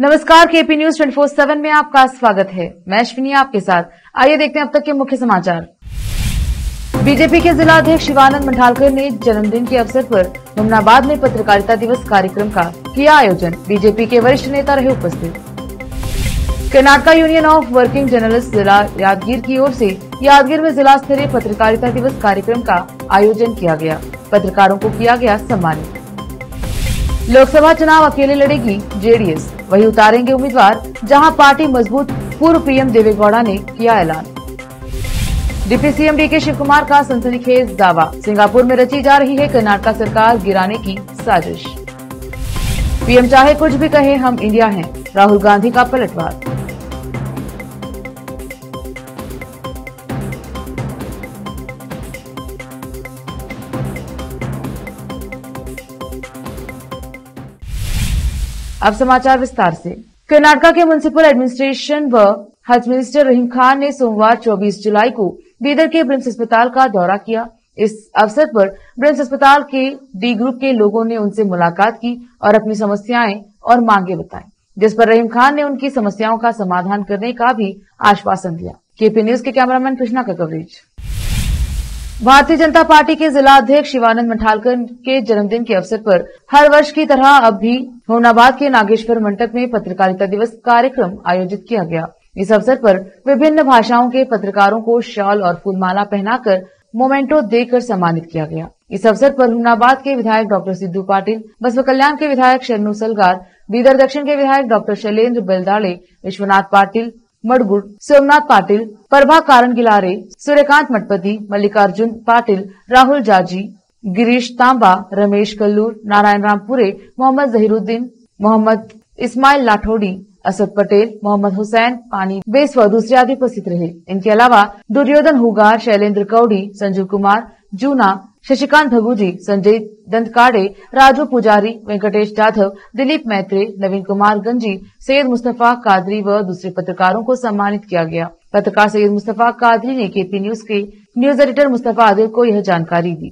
नमस्कार KP news 24/7 में आपका स्वागत है मैं अश्विनी आपके साथ आइए देखते हैं अब तक के मुख्य समाचार बीजेपी के जिला अध्यक्ष शिवानंद मंडालकर ने जन्मदिन के अवसर पर मुमनाबाद में पत्रकारिता दिवस कार्यक्रम का किया आयोजन बीजेपी के वरिष्ठ नेता रहे उपस्थित Karnataka union of working journalist जिला यादगीर की ओर से यादगीर में जिला स्तरीय पत्रकारिता दिवस कार्यक्रम का आयोजन किया गया पत्रकारों को किया गया सम्मानित लोकसभा चुनाव अकेले लड़ेगी जेडीएस वहीं उतारेंगे उम्मीदवार जहां पार्टी मजबूत पूर्व पीएम देवेगौड़ा ने किया ऐलान डिप्टी सीएम डी के शिव कुमार का सनसनीखेज दावा सिंगापुर में रची जा रही है कर्नाटका सरकार गिराने की साजिश पीएम चाहे कुछ भी कहे हम इंडिया हैं राहुल गांधी का पलटवार अब समाचार विस्तार से कर्नाटका के म्यूनसिपल एडमिनिस्ट्रेशन व हज मिनिस्टर रहीम खान ने सोमवार 24 जुलाई को बीदर के ब्रिम्स अस्पताल का दौरा किया इस अवसर पर ब्रिम्स अस्पताल के डी ग्रुप के लोगों ने उनसे मुलाकात की और अपनी समस्याएं और मांगे बताई जिस पर रहीम खान ने उनकी समस्याओं का समाधान करने का भी आश्वासन दिया केपी न्यूज के कैमरामैन कृष्णा का कवरेज भारतीय जनता पार्टी के जिला अध्यक्ष शिवानंद मठालकर के जन्मदिन के अवसर पर हर वर्ष की तरह अब भी होमनाबाद के नागेश्वर मंडप में पत्रकारिता दिवस कार्यक्रम आयोजित किया गया इस अवसर पर विभिन्न भाषाओं के पत्रकारों को शॉल और फूलमाला पहनाकर मोमेंटो देकर सम्मानित किया गया इस अवसर पर हुमनाबाद के विधायक डॉक्टर सिद्धू पाटिल बसव कल्याण के विधायक शरणु सलगार बीदर दक्षिण के विधायक डॉक्टर शैलेन्द्र बेलदाड़े विश्वनाथ पाटिल मडगुड सोमनाथ पाटिल प्रभा गिलारे सूर्यकांत मटपति मल्लिकार्जुन पाटिल राहुल जाजी गिरीश तांबा रमेश कल्लूर नारायण रामपुरे मोहम्मद जहिरुद्दीन मोहम्मद इस्माइल लाठोडी असद पटेल मोहम्मद हुसैन पानी बेस व दूसरे आदि उपस्थित रहे इनके अलावा दुर्योधन हुगार शैलेंद्र कौड़ी संजीव कुमार जूना शशिकांत भगुजी संजय दंतकाड़े राजू पुजारी वेंकटेश जाधव दिलीप मैत्रे नवीन कुमार गंजी सैयद मुस्तफा कादरी व दूसरे पत्रकारों को सम्मानित किया गया पत्रकार सैयद मुस्तफा कादरी ने पी न्यूज के न्यूज एडिटर मुस्तफा आदिल को यह जानकारी दी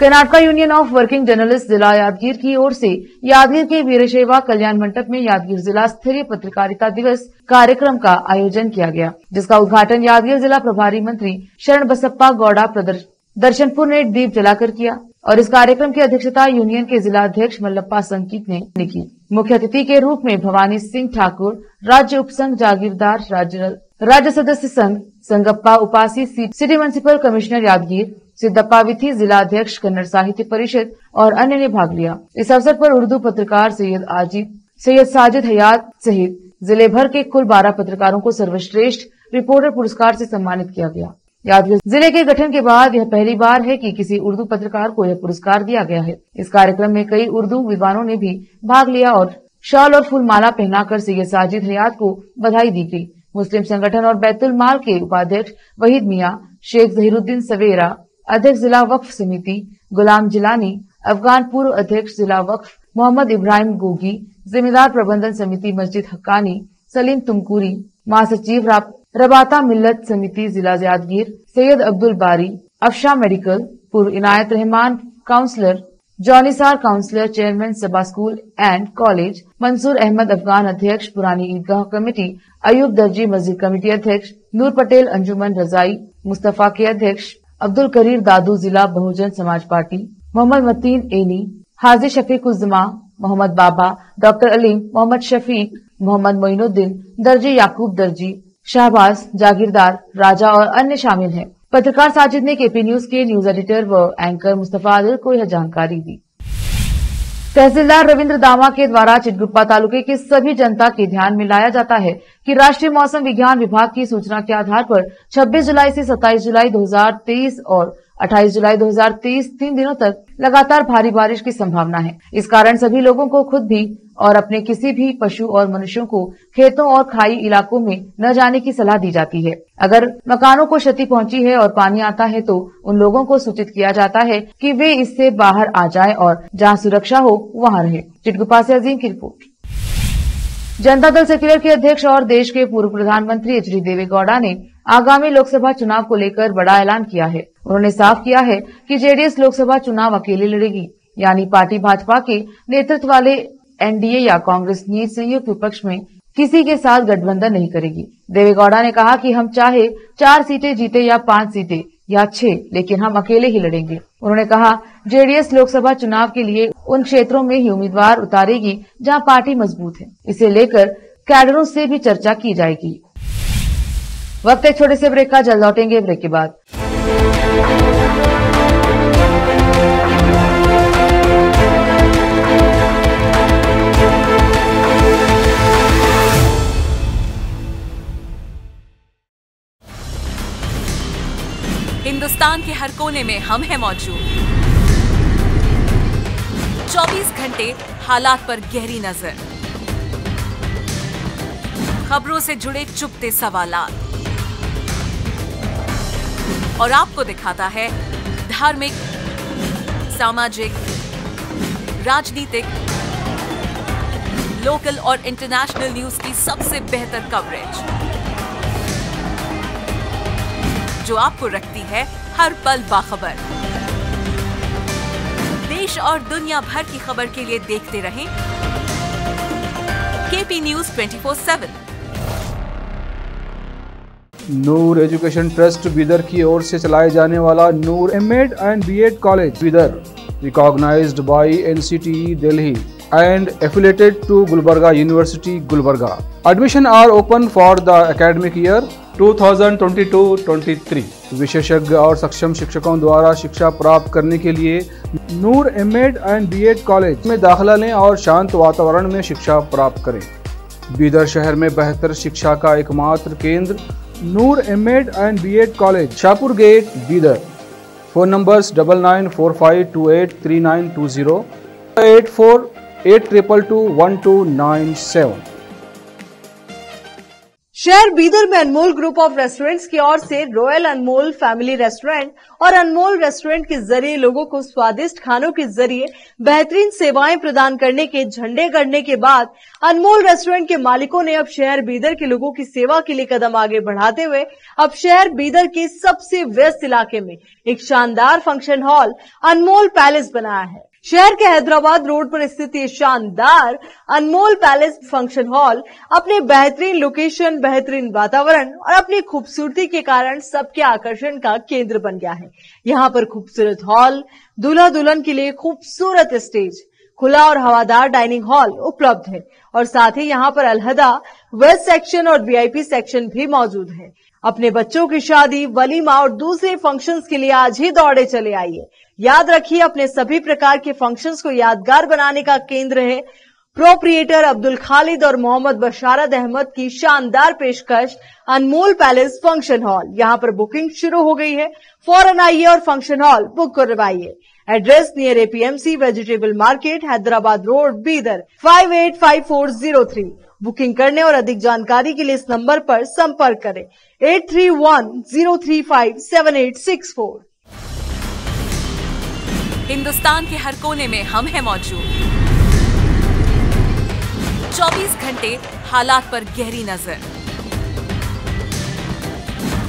Karnataka union of working journalist जिला यादगीर की ओर से यादगीर के वीरशैवा कल्याण मंडप में यादगीर जिला स्तरीय पत्रकारिता दिवस कार्यक्रम का आयोजन किया गया जिसका उद्घाटन यादगीर जिला प्रभारी मंत्री शरण बसप्पा गौड़ा प्रदर्शन दर्शनपुर ने दीप जलाकर किया और इस कार्यक्रम की अध्यक्षता यूनियन के जिला अध्यक्ष मल्लप्पा संकित ने की मुख्य अतिथि के रूप में भवानी सिंह ठाकुर राज्य उपसंघ जागीरदार राज्य राज्य सदस्य संघ Sangappa Upasi city municipal commissioner Yadgir Siddappa Vithi जिला अध्यक्ष कन्नड़ साहित्य परिषद और अन्य ने भाग लिया इस अवसर पर उर्दू पत्रकार सैयद आजीब सैयद साजिद हयात सहित जिले भर के कुल बारह पत्रकारों को सर्वश्रेष्ठ रिपोर्टर पुरस्कार से सम्मानित किया गया याद जिले के गठन के बाद यह पहली बार है कि किसी उर्दू पत्रकार को यह पुरस्कार दिया गया है इस कार्यक्रम में कई उर्दू विद्वानों ने भी भाग लिया और शॉल और फुलमाला पहनाकर सैयद साजिद हयात को बधाई दी गई मुस्लिम संगठन और बैतुल माल के उपाध्यक्ष वहीद मियाँ शेख जहीरुद्दीन सवेरा अध्यक्ष जिला वक्फ समिति गुलाम जिलानी अफगान पूर्व अध्यक्ष जिला वक्फ मोहम्मद इब्राहिम गोगी जिम्मेदार प्रबंधन समिति मस्जिद हक्कानी सलीम तुमकुरी महासचिव रबाता मिल्लत समिति जिला जादगीर सैयद अब्दुल बारी अफशा मेडिकल पूर्व Inayat Rahman councillor Jannisar councillor chairman सभा school and college Mansoor Ahmed Afghan अध्यक्ष पुरानी ईदगाह कमेटी अयूब दर्जी मस्जिद कमेटी अध्यक्ष नूर पटेल अंजुमन रजाई मुस्तफा के अध्यक्ष अब्दुल करीर दादू जिला बहुजन समाज पार्टी मोहम्मद मतीन एनी हाजिर शफीक उजमा मोहम्मद बाबा डॉक्टर अलीम मोहम्मद शफीक मोहम्मद मोइनुद्दीन दर्जी याकूब दर्जी शाहबाज जागीरदार राजा और अन्य शामिल हैं पत्रकार साजिद ने केपी न्यूज के न्यूज एडिटर व एंकर मुस्तफा आदिल को यह जानकारी दी तहसीलदार रविंद्र दामा के द्वारा चिटगुप्पा तालुके के सभी जनता के ध्यान में लाया जाता है कि राष्ट्रीय मौसम विज्ञान विभाग की सूचना के आधार पर 26 जुलाई से 27 जुलाई 2023 और 28 जुलाई 2023 तीन दिनों तक लगातार भारी बारिश की संभावना है इस कारण सभी लोगों को खुद भी और अपने किसी भी पशु और मनुष्यों को खेतों और खाई इलाकों में न जाने की सलाह दी जाती है अगर मकानों को क्षति पहुंची है और पानी आता है तो उन लोगों को सूचित किया जाता है कि वे इससे बाहर आ जाएं और जहां सुरक्षा हो वहां रहे चिटगुपा से अजीम की रिपोर्ट जनता दल सेक्युलर के अध्यक्ष और देश के पूर्व प्रधानमंत्री एच डी देवेगौड़ा ने आगामी लोकसभा चुनाव को लेकर बड़ा ऐलान किया है उन्होंने साफ किया है कि जेडीएस लोकसभा चुनाव अकेले लड़ेगी यानी पार्टी भाजपा के नेतृत्व वाले एनडीए या कांग्रेस नीच संयुक्त विपक्ष में किसी के साथ गठबंधन नहीं करेगी देवेगौड़ा ने कहा कि हम चाहे चार सीटें जीते या पाँच सीटें या छह लेकिन हम अकेले ही लड़ेंगे उन्होंने कहा जेडीएस लोकसभा चुनाव के लिए उन क्षेत्रों में ही उम्मीदवार उतारेगी जहाँ पार्टी मजबूत है इसे लेकर कैडरों से भी चर्चा की जाएगी वक्त एक छोटे से ब्रेक का जल्द लौटेंगे ब्रेक के बाद हिंदुस्तान के हर कोने में हम हैं मौजूद 24 घंटे हालात पर गहरी नजर खबरों से जुड़े चुपते सवालात और आपको दिखाता है धार्मिक सामाजिक राजनीतिक लोकल और इंटरनेशनल न्यूज की सबसे बेहतर कवरेज जो आपको रखती है हर पल बाखबर देश और दुनिया भर की खबर के लिए देखते रहें KP news 24/7 Noor education trust Bidar की ओर से चलाए जाने वाला Noor M Ed and B Ed college Bidar recognised by N C T Delhi and affiliated to Gulbarga University, Gulbarga. Admission are open for the academic year 2022-23. विशेषज्ञ और सक्षम शिक्षकों द्वारा शिक्षा प्राप्त करने के लिए Noor M Ed and B Ed college में दाखिला लें और शांत वातावरण में शिक्षा प्राप्त करें बीदर शहर में बेहतर शिक्षा का एकमात्र केंद्र Noor M.Ed and B.Ed College, Shapur Gate, Bidar. Phone numbers 9945283920, 848222127. शहर बीदर में अनमोल ग्रुप ऑफ रेस्टोरेंट्स की ओर से रॉयल अनमोल फैमिली रेस्टोरेंट और अनमोल रेस्टोरेंट के जरिए लोगों को स्वादिष्ट खानों के जरिए बेहतरीन सेवाएं प्रदान करने के झंडे गढ़ने के बाद अनमोल रेस्टोरेंट के मालिकों ने अब शहर बीदर के लोगों की सेवा के लिए कदम आगे बढ़ाते हुए अब शहर बीदर के सबसे व्यस्त इलाके में एक शानदार फंक्शन हॉल अनमोल पैलेस बनाया है शहर के हैदराबाद रोड पर स्थित ये शानदार अनमोल पैलेस फंक्शन हॉल अपने बेहतरीन लोकेशन बेहतरीन वातावरण और अपनी खूबसूरती के कारण सबके आकर्षण का केंद्र बन गया है यहाँ पर खूबसूरत हॉल दूल्हा दुल्हन के लिए खूबसूरत स्टेज खुला और हवादार डाइनिंग हॉल उपलब्ध है और साथ ही यहाँ पर अलहदा वेस्ट सेक्शन और वीआईपी सेक्शन भी मौजूद है अपने बच्चों की शादी वलीमा और दूसरे फंक्शंस के लिए आज ही दौड़े चले आइए याद रखिए अपने सभी प्रकार के फंक्शंस को यादगार बनाने का केंद्र है प्रोप्रिएटर अब्दुल खालिद और मोहम्मद बशारत अहमद की शानदार पेशकश अनमोल पैलेस फंक्शन हॉल यहाँ पर बुकिंग शुरू हो गई है फौरन आइए और फंक्शन हॉल बुक करवाइए Address near APMC Vegetable Market, Hyderabad Road, Bidar 585403. Booking करने और अधिक जानकारी के लिए इस नंबर पर संपर्क करें 8310357864 हिंदुस्तान के हर कोने में हम हैं मौजूद 24 घंटे हालात पर गहरी नजर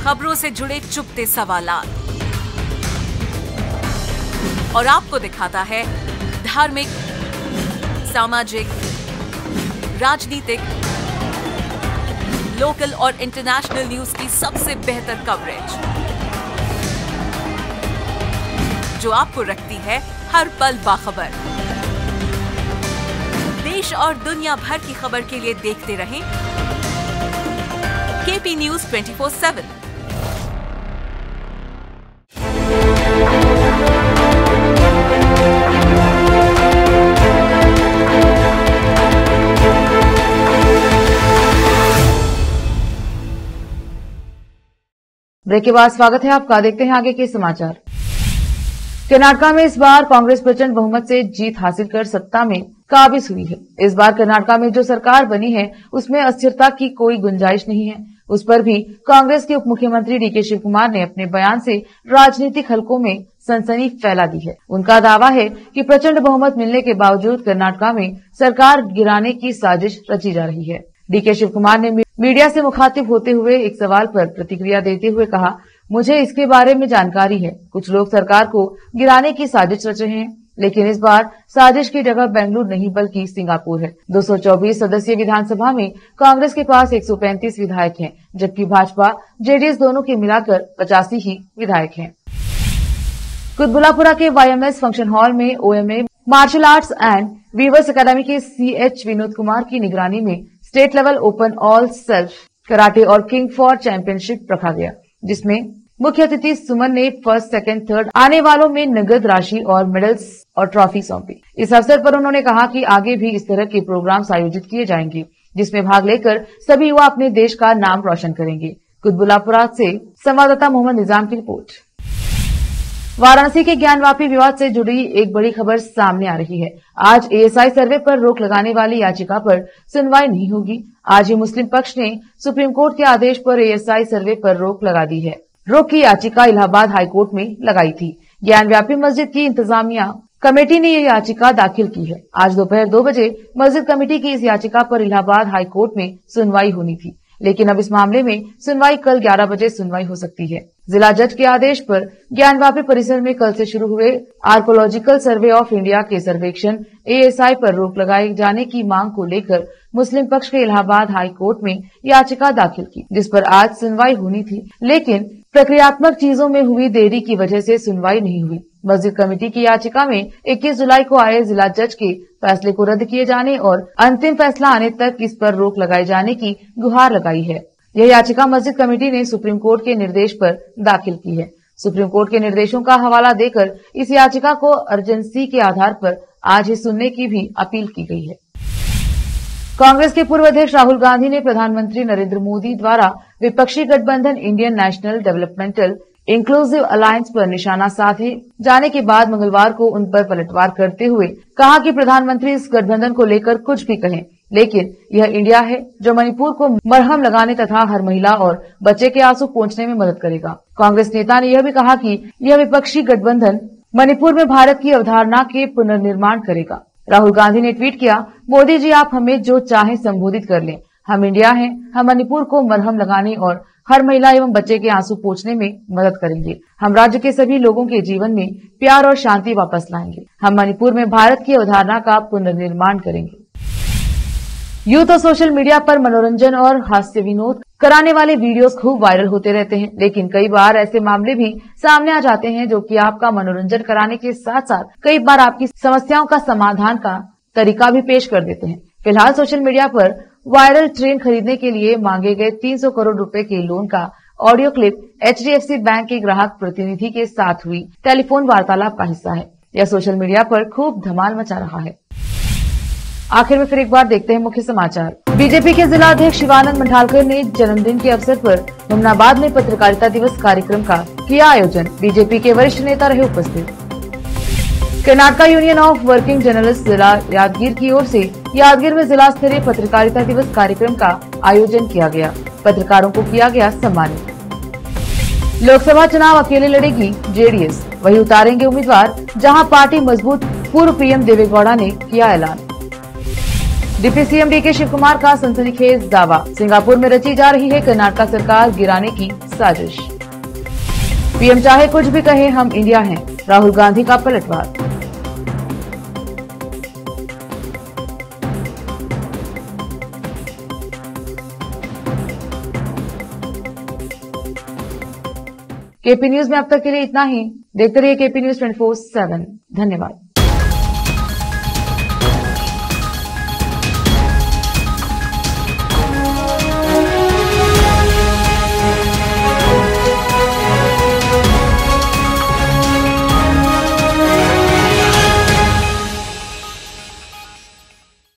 खबरों से जुड़े चुपते सवालात और आपको दिखाता है धार्मिक सामाजिक राजनीतिक लोकल और इंटरनेशनल न्यूज की सबसे बेहतर कवरेज जो आपको रखती है हर पल बाखबर देश और दुनिया भर की खबर के लिए देखते रहें केपी न्यूज 24/7 ब्रेक के बाद स्वागत है आपका देखते हैं आगे के समाचार कर्नाटका में इस बार कांग्रेस प्रचंड बहुमत से जीत हासिल कर सत्ता में काबिज हुई है इस बार कर्नाटका में जो सरकार बनी है उसमें अस्थिरता की कोई गुंजाइश नहीं है उस पर भी कांग्रेस के उप मुख्यमंत्री डी के शिव कुमार ने अपने बयान से राजनीतिक हलकों में सनसनी फैला दी है उनका दावा है कि प्रचंड बहुमत मिलने के बावजूद कर्नाटका में सरकार गिराने की साजिश रची जा रही है डीके शिव कुमार ने मीडिया से मुखातिब होते हुए एक सवाल पर प्रतिक्रिया देते हुए कहा मुझे इसके बारे में जानकारी है कुछ लोग सरकार को गिराने की साजिश रच रहे हैं लेकिन इस बार साजिश की जगह बेंगलुरु नहीं बल्कि सिंगापुर है 224 सदस्यीय विधानसभा में कांग्रेस के पास 135 विधायक हैं, जबकि भाजपा जेडीएस दोनों के मिलाकर पचासी ही विधायक हैं। कुतबुलापुरा के वाईएमएस फंक्शन हॉल में OMA martial arts and weavers academy के सीएच विनोद कुमार की निगरानी में state level open all self karate और किंग फॉर चैंपियनशिप रखा गया जिसमें मुख्य अतिथि सुमन ने फर्स्ट सेकंड थर्ड आने वालों में नगद राशि और मेडल्स और ट्रॉफी सौंपी इस अवसर पर उन्होंने कहा कि आगे भी इस तरह के प्रोग्राम्स आयोजित किए जाएंगे जिसमें भाग लेकर सभी युवा अपने देश का नाम रोशन करेंगे कुतबुलापुरा से संवाददाता मोहम्मद निजाम की रिपोर्ट वाराणसी के ज्ञानवापी विवाद से जुड़ी एक बड़ी खबर सामने आ रही है आज एएसआई सर्वे पर रोक लगाने वाली याचिका पर सुनवाई नहीं होगी आज ही मुस्लिम पक्ष ने सुप्रीम कोर्ट के आदेश पर एएसआई सर्वे पर रोक लगा दी है रोक की याचिका इलाहाबाद हाईकोर्ट में लगाई थी ज्ञानव्यापी मस्जिद की इंतजामिया कमेटी ने यह याचिका दाखिल की है आज दोपहर दो बजे मस्जिद कमेटी की इस याचिका पर इलाहाबाद हाईकोर्ट में सुनवाई होनी थी लेकिन अब इस मामले में सुनवाई कल ग्यारह बजे सुनवाई हो सकती है जिला जज के आदेश पर ज्ञानवापी परिसर में कल से शुरू हुए आर्कोलॉजिकल सर्वे ऑफ इंडिया के सर्वेक्षण एएसआई पर रोक लगाए जाने की मांग को लेकर मुस्लिम पक्ष के इलाहाबाद हाई कोर्ट में याचिका दाखिल की जिस पर आज सुनवाई होनी थी लेकिन प्रक्रियात्मक चीजों में हुई देरी की वजह से सुनवाई नहीं हुई मस्जिद कमेटी की याचिका में 21 जुलाई को आए जिला जज के फैसले को रद्द किए जाने और अंतिम फैसला आने तक इस पर रोक लगाए जाने की गुहार लगाई है यह याचिका मस्जिद कमेटी ने सुप्रीम कोर्ट के निर्देश पर दाखिल की है सुप्रीम कोर्ट के निर्देशों का हवाला देकर इस याचिका को अर्जेंसी के आधार पर आज ही सुनने की भी अपील की गई है कांग्रेस के पूर्व अध्यक्ष राहुल गांधी ने प्रधानमंत्री नरेंद्र मोदी द्वारा विपक्षी गठबंधन Indian national developmental inclusive alliance पर निशाना साधे जाने के बाद मंगलवार को उन पर पलटवार करते हुए कहा कि प्रधानमंत्री इस गठबंधन को लेकर कुछ भी कहें लेकिन यह इंडिया है जो मणिपुर को मरहम लगाने तथा हर महिला और बच्चे के आंसू पहुंचने में मदद करेगा कांग्रेस नेता ने यह भी कहा कि यह विपक्षी गठबंधन मणिपुर में भारत की अवधारणा के पुनर्निर्माण करेगा राहुल गांधी ने ट्वीट किया मोदी जी आप हमें जो चाहे संबोधित कर लें हम इंडिया हैं हम मणिपुर को मरहम लगाने और हर महिला एवं बच्चे के आंसू पोछने में मदद करेंगे हम राज्य के सभी लोगों के जीवन में प्यार और शांति वापस लाएंगे हम मणिपुर में भारत की अवधारणा का पुनर्निर्माण करेंगे यूं तो सोशल मीडिया पर मनोरंजन और हास्य विनोद कराने वाले वीडियोस खूब वायरल होते रहते हैं लेकिन कई बार ऐसे मामले भी सामने आ जाते हैं जो कि आपका मनोरंजन कराने के साथ साथ कई बार आपकी समस्याओं का समाधान का तरीका भी पेश कर देते हैं फिलहाल सोशल मीडिया पर वायरल ट्रेन खरीदने के लिए मांगे गए 300 करोड़ रुपए के लोन का ऑडियो क्लिप एच बैंक के ग्राहक प्रतिनिधि के साथ हुई टेलीफोन वार्तालाप का हिस्सा है यह सोशल मीडिया पर खूब धमाल मचा रहा है आखिर में फिर एक बार देखते हैं मुख्य समाचार बीजेपी के जिला अध्यक्ष शिवानंद मंडालकर ने जन्मदिन के अवसर पर मुमनाबाद में पत्रकारिता दिवस कार्यक्रम का किया आयोजन बीजेपी के वरिष्ठ नेता रहे उपस्थित Karnataka union of working journalist जिला यादगीर की ओर से यादगीर में जिला स्तरीय पत्रकारिता दिवस कार्यक्रम का आयोजन किया गया पत्रकारों को किया गया सम्मानित लोकसभा चुनाव अकेले लड़ेगी जेडीएस वही उतारेंगे उम्मीदवार जहां पार्टी मजबूत पूर्व पीएम देवेगौड़ा ने किया ऐलान डिप्टी सीएम डी के शिव कुमार का सनसनीखेज दावा सिंगापुर में रची जा रही है कर्नाटक सरकार गिराने की साजिश पीएम चाहे कुछ भी कहे हम इंडिया हैं राहुल गांधी का पलटवार केपी न्यूज में अब तक के लिए इतना ही देखते रहिए KP news twenty four seven धन्यवाद